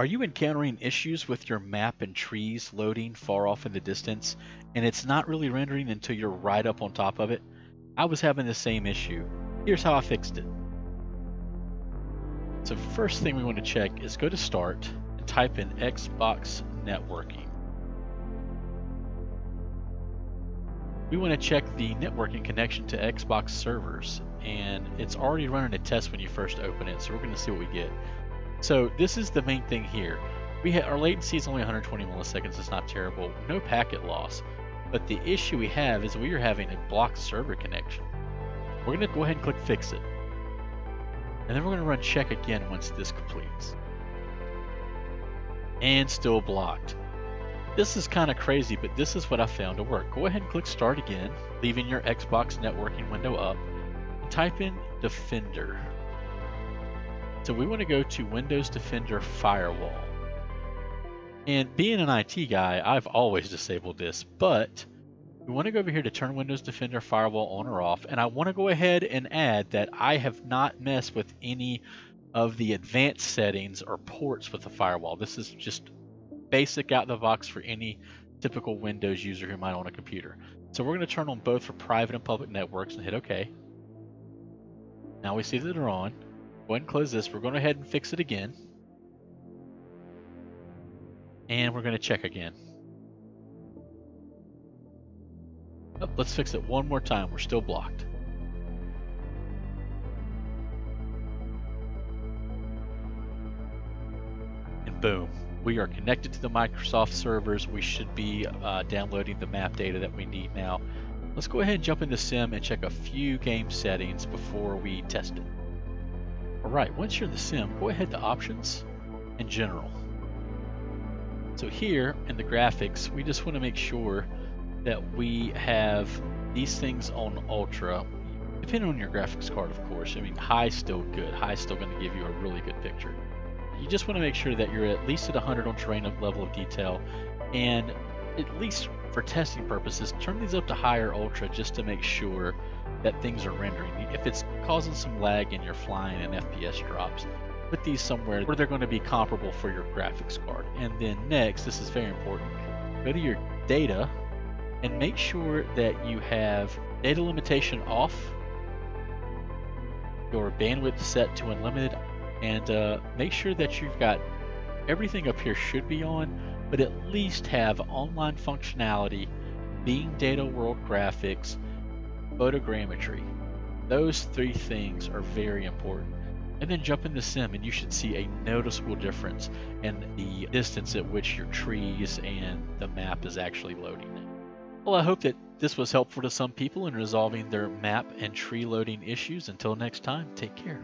Are you encountering issues with your map and trees loading far off in the distance and it's not really rendering until you're right up on top of it? I was having the same issue. Here's how I fixed it. So first thing we want to check is go to start and type in Xbox networking. We want to check the networking connection to Xbox servers and it's already running a test when you first open it so we're going to see what we get. So this is the main thing here. We our latency is only 120 milliseconds, it's not terrible, no packet loss. But the issue we have is we are having a blocked server connection. We're going to go ahead and click fix it. And then we're going to run check again once this completes. And still blocked. This is kind of crazy, but this is what I found to work. Go ahead and click start again, leaving your Xbox networking window up. Type in Defender. So we want to go to Windows Defender Firewall. And being an IT guy, I've always disabled this, but we want to go over here to turn Windows Defender Firewall on or off, and I want to go ahead and add that I have not messed with any of the advanced settings or ports with the firewall. This is just basic out of the box for any typical Windows user who might own a computer. So we're going to turn on both for private and public networks and hit OK. Now we see that they're on. Go ahead and close this. We're going to ahead and fix it again. And we're going to check again. Oh, let's fix it one more time. We're still blocked. And boom. We are connected to the Microsoft servers. We should be uh, downloading the map data that we need now. Let's go ahead and jump into Sim and check a few game settings before we test it. Alright, once you're in the sim, go ahead to options and general. So here in the graphics, we just want to make sure that we have these things on ultra. Depending on your graphics card, of course. I mean, high still good. High still going to give you a really good picture. You just want to make sure that you're at least at 100 on terrain level of detail, and at least for testing purposes, turn these up to higher ultra just to make sure that things are rendering. If it's causing some lag and you're flying and FPS drops, put these somewhere where they're going to be comparable for your graphics card. And then next, this is very important, go to your data and make sure that you have data limitation off, your bandwidth set to unlimited, and uh, make sure that you've got everything up here should be on, but at least have online functionality, Bing data world graphics, photogrammetry. Those three things are very important. And then jump into sim and you should see a noticeable difference in the distance at which your trees and the map is actually loading. Well, I hope that this was helpful to some people in resolving their map and tree loading issues. Until next time, take care.